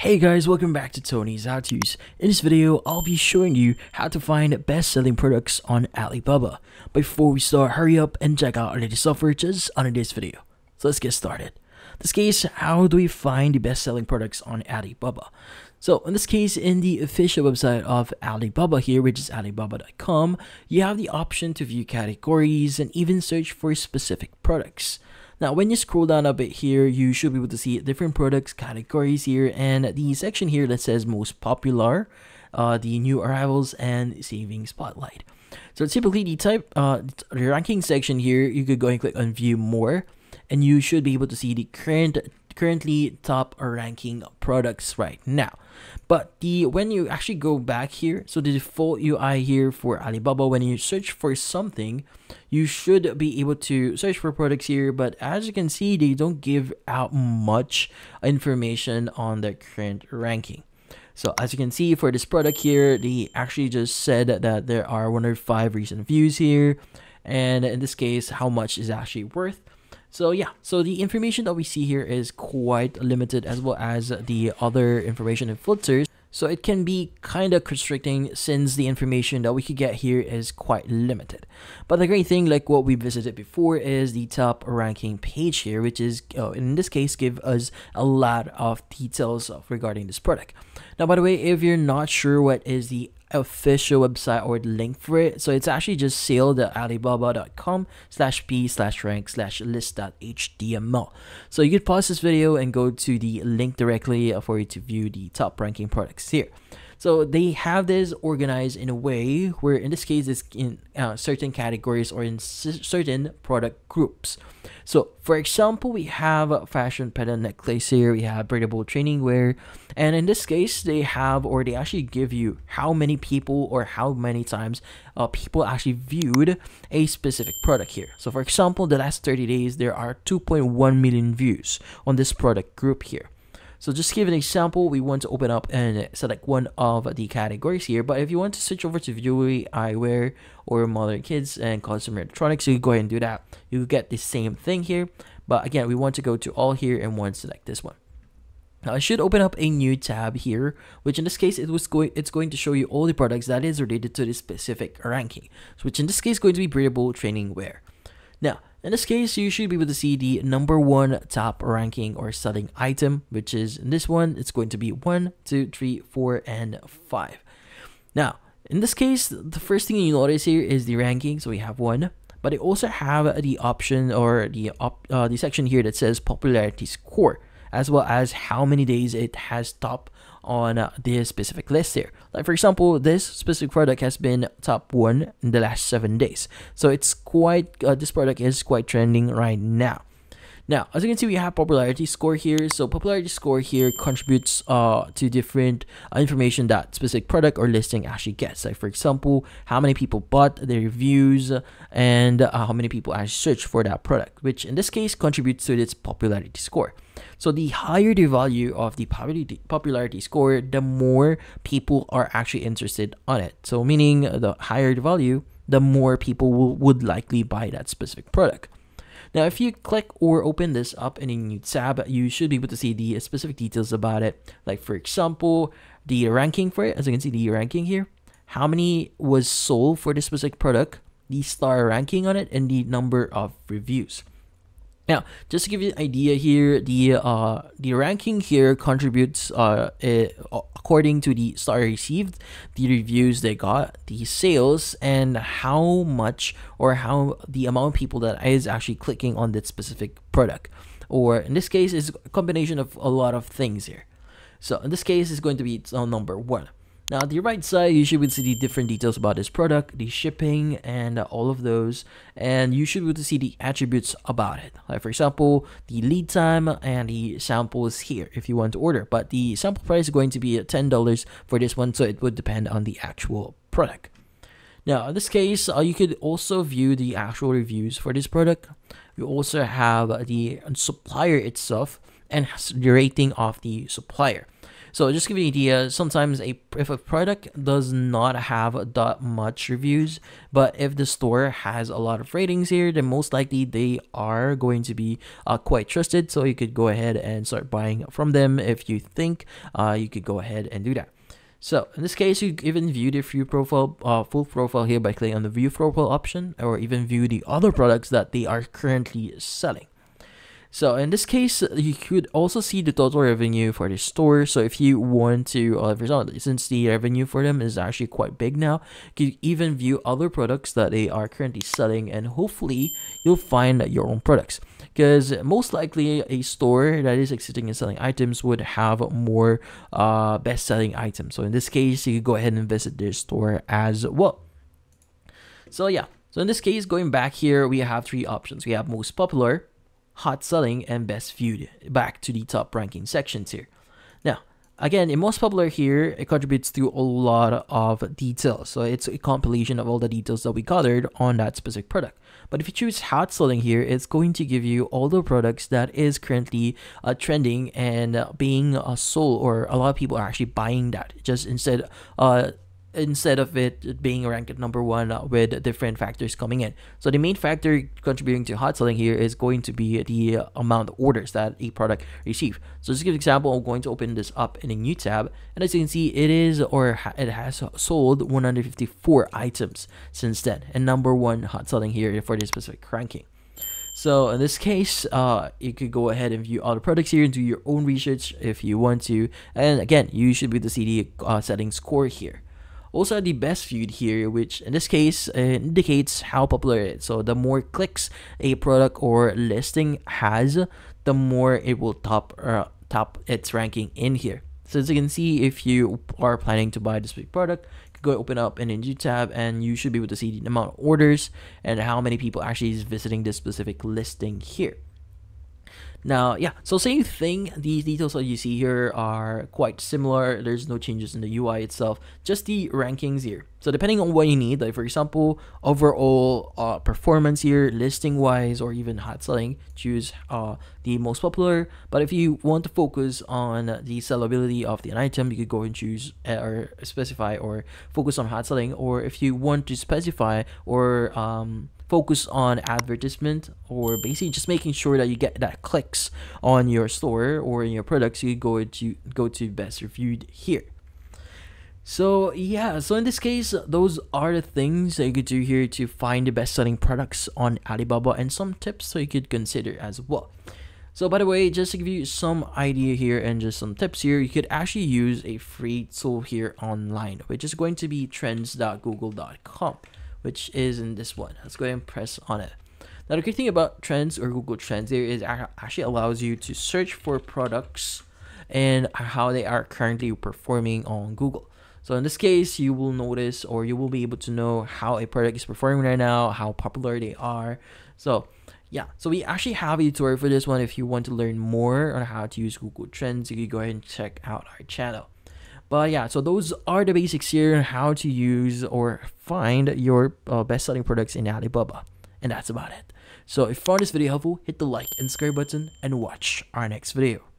Hey guys, welcome back to Tony's HowTos. In this video, I'll be showing you how to find best-selling products on Alibaba. Before we start, hurry up and check out our latest software just under this video. So let's get started. This case, how do we find the best-selling products on Alibaba? So in this case, in the official website of Alibaba here, which is alibaba.com, you have the option to view categories and even search for specific products. Now, when you scroll down a bit here, you should be able to see different products categories here and the section here that says most popular, uh, the new arrivals, and saving spotlight. So typically the type, uh, ranking section here, you could go and click on view more and you should be able to see the current currently top ranking products right now. But the when you actually go back here, so the default UI here for Alibaba, when you search for something, you should be able to search for products here. But as you can see, they don't give out much information on their current ranking. So as you can see for this product here, they actually just said that there are 105 recent views here. And in this case, how much is actually worth. So yeah, so the information that we see here is quite limited as well as the other information and filters. So it can be kind of constricting since the information that we could get here is quite limited. But the great thing, like what we visited before, is the top ranking page here, which is, uh, in this case, give us a lot of details regarding this product. Now, by the way, if you're not sure what is the official website or link for it. So it's actually just sale.alibaba.com slash p slash rank slash list.html. So you could pause this video and go to the link directly for you to view the top ranking products here. So they have this organized in a way where, in this case, it's in uh, certain categories or in certain product groups. So, for example, we have fashion pendant necklace here, we have breathable training wear, and in this case, they have or they actually give you how many people or how many times uh, people actually viewed a specific product here. So, for example, the last 30 days, there are 2.1 million views on this product group here. So just give an example, we want to open up and select one of the categories here. But if you want to switch over to jewelry, eyewear, or modern kids and consumer electronics, you go ahead and do that. You get the same thing here. But again, we want to go to all here and want to select this one. Now I should open up a new tab here, which in this case it was going it's going to show you all the products that is related to this specific ranking. Which in this case is going to be breathable training wear. Now in this case, you should be able to see the number one top ranking or selling item, which is in this one, it's going to be one, two, three, four, and 5. Now, in this case, the first thing you notice here is the ranking. So we have 1, but they also have the option or the, op, uh, the section here that says popularity score, as well as how many days it has top on uh, this specific list here. Like for example, this specific product has been top one in the last seven days. So it's quite, uh, this product is quite trending right now. Now, as you can see, we have popularity score here. So popularity score here contributes uh, to different uh, information that specific product or listing actually gets. Like for example, how many people bought the reviews and uh, how many people actually search for that product, which in this case contributes to its popularity score. So the higher the value of the popularity, popularity score, the more people are actually interested on it. So meaning the higher the value, the more people will, would likely buy that specific product. Now, if you click or open this up in a new tab, you should be able to see the specific details about it. Like for example, the ranking for it, as you can see the ranking here, how many was sold for this specific product, the star ranking on it, and the number of reviews. Now, just to give you an idea here, the uh, the ranking here contributes uh, it, according to the star received, the reviews they got, the sales, and how much or how the amount of people that is actually clicking on that specific product. Or in this case, is a combination of a lot of things here. So in this case, it's going to be number one. Now, on the right side, you should be able to see the different details about this product, the shipping, and all of those. And you should be able to see the attributes about it. Like, for example, the lead time and the samples here if you want to order. But the sample price is going to be $10 for this one, so it would depend on the actual product. Now, in this case, uh, you could also view the actual reviews for this product. You also have the supplier itself and the rating of the supplier. So just give you an idea, sometimes a if a product does not have that much reviews, but if the store has a lot of ratings here, then most likely they are going to be uh, quite trusted. So you could go ahead and start buying from them if you think uh, you could go ahead and do that. So in this case, you even view the view profile, uh, full profile here by clicking on the view profile option, or even view the other products that they are currently selling. So in this case, you could also see the total revenue for the store. So if you want to, uh, for example, since the revenue for them is actually quite big now, you can even view other products that they are currently selling and hopefully you'll find your own products. Because most likely a store that is existing and selling items would have more uh, best-selling items. So in this case, you could go ahead and visit their store as well. So yeah, so in this case, going back here, we have three options. We have most popular, hot selling, and best viewed. Back to the top ranking sections here. Now, again, in most popular here, it contributes to a lot of details. So it's a compilation of all the details that we gathered on that specific product. But if you choose hot selling here, it's going to give you all the products that is currently uh, trending and uh, being uh, sold, or a lot of people are actually buying that. Just instead, uh, instead of it being ranked at number one with different factors coming in. So the main factor contributing to hot selling here is going to be the amount of orders that a product receives. So just give an example, I'm going to open this up in a new tab, and as you can see, it is or it has sold 154 items since then, and number one hot selling here for this specific ranking. So in this case, uh, you could go ahead and view all the products here and do your own research if you want to. And again, you should be the CD uh, setting score here also the best viewed here which in this case uh, indicates how popular it is. So the more clicks a product or listing has the more it will top uh, top its ranking in here. So as you can see if you are planning to buy this big product go open up an NG tab and you should be able to see the amount of orders and how many people actually is visiting this specific listing here now, yeah, so same thing. These details that you see here are quite similar. There's no changes in the UI itself, just the rankings here. So depending on what you need, like for example, overall uh, performance here, listing wise, or even hot selling, choose uh, the most popular. But if you want to focus on the sellability of the item, you could go and choose uh, or specify or focus on hot selling. Or if you want to specify or um, focus on advertisement or basically just making sure that you get that clicks on your store or in your products you go to go to best reviewed here. So yeah so in this case those are the things that you could do here to find the best selling products on alibaba and some tips so you could consider as well. So by the way, just to give you some idea here and just some tips here, you could actually use a free tool here online, which is going to be trends.google.com which is in this one. Let's go ahead and press on it. Now the great thing about Trends or Google Trends there is actually allows you to search for products and how they are currently performing on Google. So in this case, you will notice or you will be able to know how a product is performing right now, how popular they are. So yeah, so we actually have a tutorial for this one. If you want to learn more on how to use Google Trends, you can go ahead and check out our channel. But yeah, so those are the basics here on how to use or find your uh, best selling products in Alibaba. And that's about it. So if you found this video helpful, hit the like and subscribe button and watch our next video.